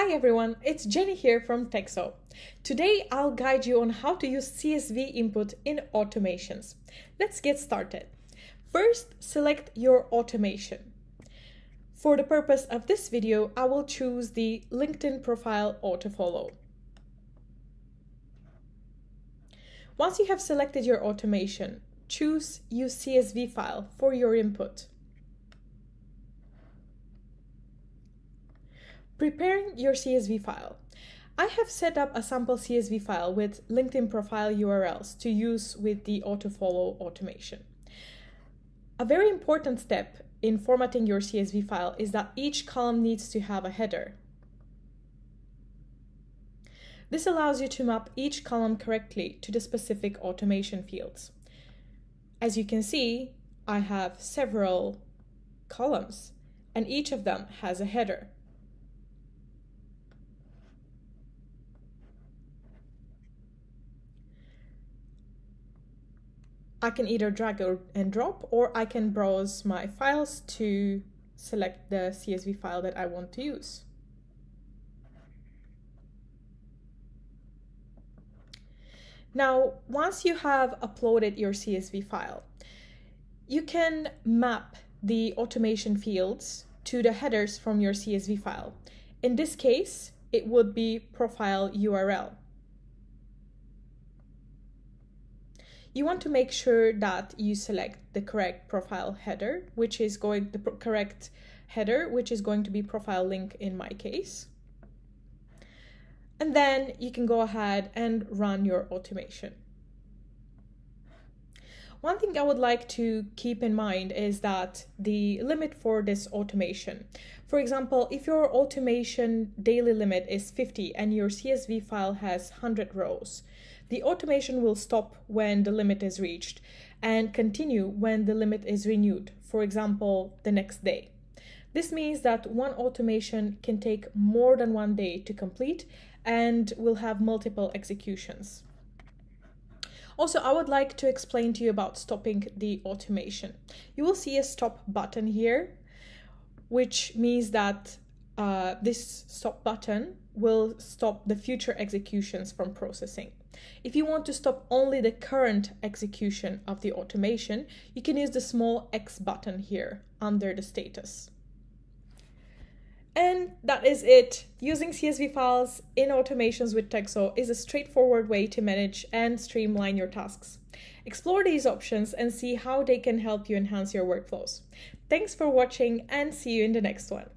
Hi everyone, it's Jenny here from TexAu. Today I'll guide you on how to use CSV input in automations. Let's get started. First, select your automation. For the purpose of this video, I will choose the LinkedIn profile autofollow. Once you have selected your automation, choose Use CSV file for your input. Preparing your CSV file. I have set up a sample CSV file with LinkedIn profile URLs to use with the autofollow automation. A very important step in formatting your CSV file is that each column needs to have a header. This allows you to map each column correctly to the specific automation fields. As you can see, I have several columns and each of them has a header. I can either drag or, and drop or I can browse my files to select the CSV file that I want to use. Now, once you have uploaded your CSV file, you can map the automation fields to the headers from your CSV file. In this case, it would be profile URL. You want to make sure that you select the correct profile header, which is going the correct header, which is going to be profile link in my case. And then you can go ahead and run your automation. One thing I would like to keep in mind is that the limit for this automation. For example, if your automation daily limit is 50 and your CSV file has 100 rows, the automation will stop when the limit is reached and continue when the limit is renewed, for example, the next day. This means that one automation can take more than one day to complete and will have multiple executions. Also, I would like to explain to you about stopping the automation. You will see a stop button here, which means that uh, this stop button will stop the future executions from processing. If you want to stop only the current execution of the automation, you can use the small X button here under the status. And that is it. Using CSV files in automations with TexAu is a straightforward way to manage and streamline your tasks. Explore these options and see how they can help you enhance your workflows. Thanks for watching and see you in the next one.